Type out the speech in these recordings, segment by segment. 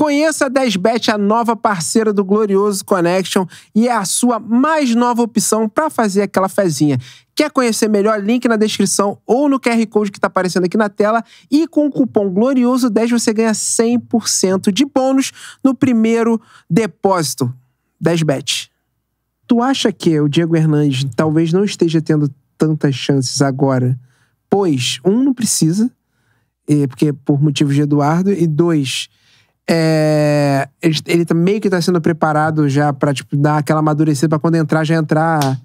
Conheça a 10bet, a nova parceira do Glorioso Connection e é a sua mais nova opção para fazer aquela fezinha. Quer conhecer melhor? Link na descrição ou no QR Code que está aparecendo aqui na tela. E com o cupom Glorioso10 você ganha 100% de bônus no primeiro depósito. 10bet. Tu acha que o Diego Hernandes talvez não esteja tendo tantas chances agora? Pois, um, não precisa, porque por motivos de Eduardo, e dois, é, ele, ele tá meio que tá sendo preparado já pra, tipo, dar aquela amadurecida pra quando entrar, já entrar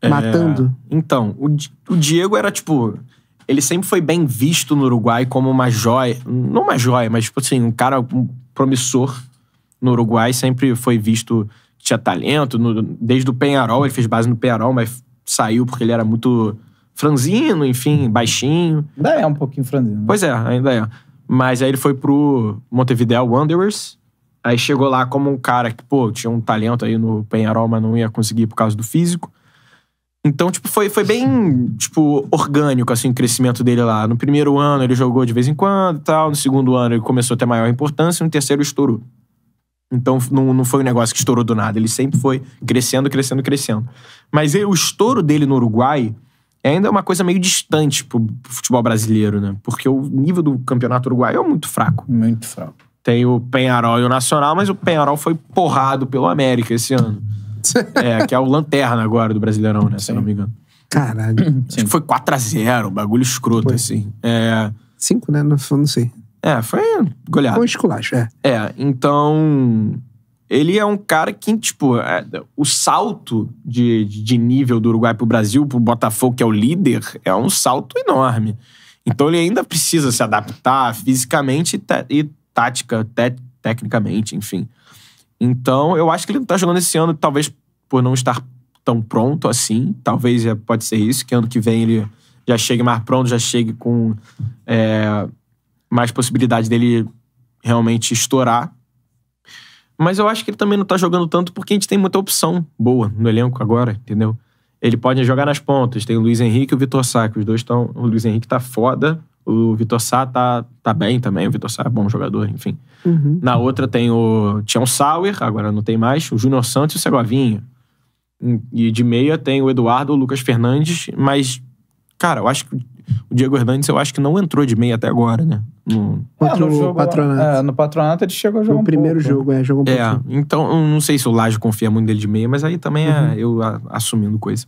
É, matando. Então, o, o Diego era tipo. Ele sempre foi bem visto no Uruguai como uma joia. Não uma joia, mas tipo assim, um cara promissor no Uruguai. Sempre foi visto que tinha talento. no- desde o Penharol, ele fez base no Penharol, mas saiu porque ele era muito franzino, enfim, baixinho. Ainda é um pouquinho franzino. né? Pois é, ainda é. Mas aí ele foi pro Montevideo Wanderers. Aí chegou lá como um cara que, pô, tinha um talento aí no Penharol, mas não ia conseguir por causa do físico. Então, tipo, foi, foi bem, tipo, orgânico, assim, o crescimento dele lá. No primeiro ano ele jogou de vez em quando e tal. No segundo ano ele começou a ter maior importância. No terceiro estourou. Então, não, não foi um negócio que estourou do nada. Ele sempre foi crescendo, crescendo, crescendo. Mas ele- o estouro dele no Uruguai é ainda uma coisa meio distante pro, pro futebol brasileiro, né? Porque o nível do campeonato uruguaio é muito fraco. Muito fraco. Tem o Penharol e o Nacional, mas o Penharol foi porrado pelo América esse ano. É, que é o lanterna agora do Brasileirão, né? Se eu não me engano. Caralho. Acho que foi 4x0, bagulho escroto, assim. É, Cinco, né? Não, não sei. é, foi goleado. Com esculacho, é. É, então. Ele é um cara que, tipo, é, o salto de, de nível do Uruguai pro Brasil, pro Botafogo, que é o líder, é um salto enorme. Então ele ainda precisa se adaptar fisicamente e, tática, te- tecnicamente, enfim. Então eu acho que ele não tá jogando esse ano, talvez por não estar tão pronto assim. Talvez é, pode ser isso, que ano que vem ele já chegue mais pronto, já chegue com é, mais possibilidade dele realmente estourar. Mas eu acho que ele também não tá jogando tanto porque a gente tem muita opção boa no elenco agora, entendeu? Ele pode jogar nas pontas. Tem o Luiz Henrique e o Vitor Sá, que os dois estão. O Luiz Henrique tá foda, o Vitor Sá tá, tá bem também. O Vitor Sá é bom jogador, enfim. Uhum. Na outra tem o Tião Sauer, agora não tem mais, o Júnior Santos e o Segovinha. E de meia tem o Eduardo, o Lucas Fernandes, mas, cara, eu acho que o Diego Hernandes eu acho que não entrou de meia até agora, né? No, Contra É, no o jogo, Patronato. É, no patronato ele chegou a jogar No um primeiro pouco. jogo, é. Jogou um É, pouquinho. então eu não sei se o Laje confia muito nele de meia, mas aí também é eu a- assumindo coisa.